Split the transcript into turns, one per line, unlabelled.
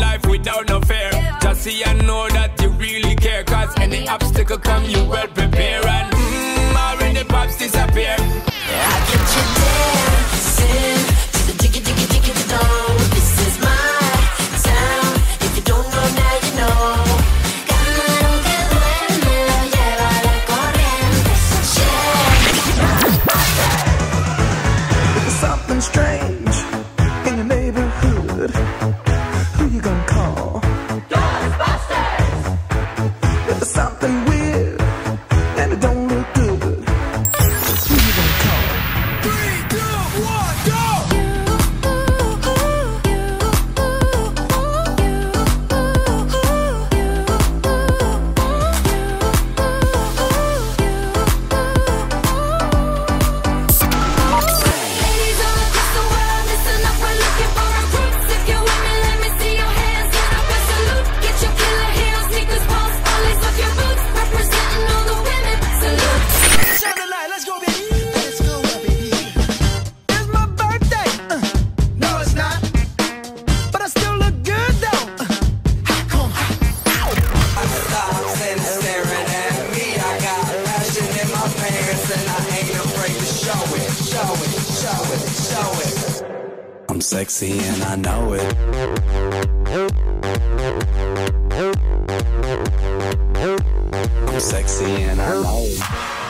life without no fear. Just see
I know that you
really care. Cause any obstacle come, you well prepare. And
mm, up and
we show it, show it. I'm sexy and I know it. I'm sexy and I know it.